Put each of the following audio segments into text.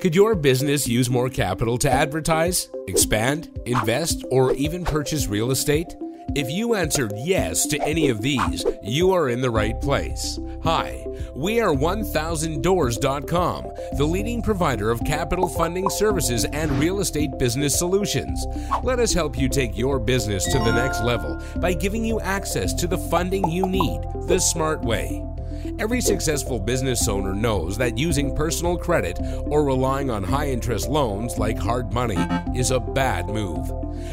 Could your business use more capital to advertise, expand, invest, or even purchase real estate? If you answered yes to any of these, you are in the right place. Hi, we are 1000doors.com, the leading provider of capital funding services and real estate business solutions. Let us help you take your business to the next level by giving you access to the funding you need the smart way. Every successful business owner knows that using personal credit or relying on high interest loans like hard money is a bad move.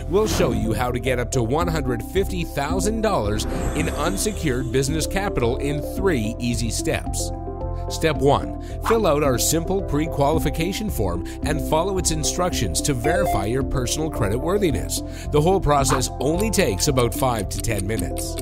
We'll show you how to get up to $150,000 in unsecured business capital in three easy steps. Step 1. Fill out our simple pre qualification form and follow its instructions to verify your personal credit worthiness. The whole process only takes about 5 to 10 minutes.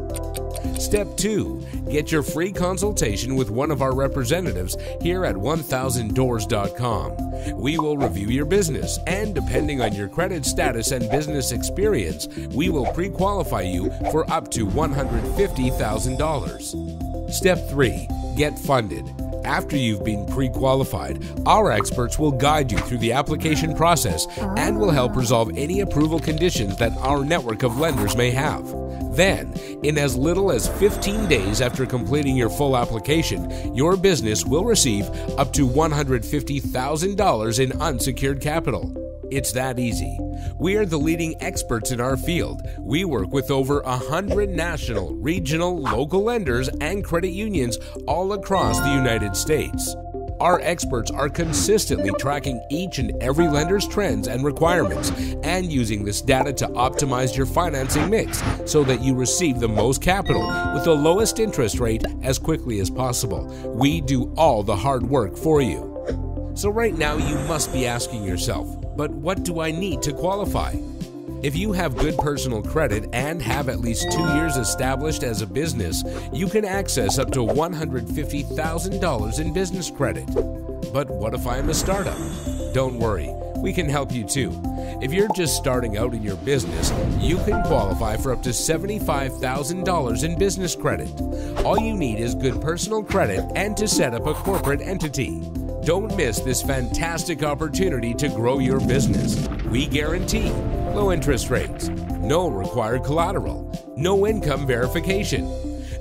Step 2. Get your free consultation with one of our representatives here at 1000doors.com. We will review your business, and depending on your credit status and business experience, we will pre qualify you for up to $150,000. Step 3. Get funded. After you've been pre qualified, our experts will guide you through the application process and will help ah. resolve any approval conditions that our network of lenders may have. Then, in as little as 15 days after completing your full application, your business will receive up to $150,000 in unsecured capital. It's that easy. We are the leading experts in our field. We work with over 100 national, regional, local lenders and credit unions all across the United States. Our experts are consistently tracking each and every lender's trends and requirements and using this data to optimize your financing mix so that you receive the most capital with the lowest interest rate as quickly as possible. We do all the hard work for you. So, right now, you must be asking yourself, but what do I need to qualify? If you have good personal credit and have at least two years established as a business, you can access up to $150,000 in business credit. But what if I am a startup? Don't worry, we can help you too. If you're just starting out in your business, you can qualify for up to $75,000 in business credit. All you need is good personal credit and to set up a corporate entity. Don't miss this fantastic opportunity to grow your business. We guarantee low interest rates, no required collateral, no income verification,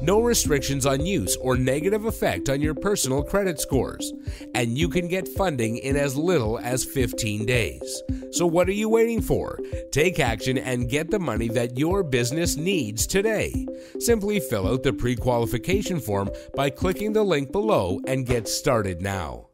no restrictions on use or negative effect on your personal credit scores, and you can get funding in as little as 15 days. So, what are you waiting for? Take action and get the money that your business needs today. Simply fill out the pre qualification form by clicking the link below and get started now.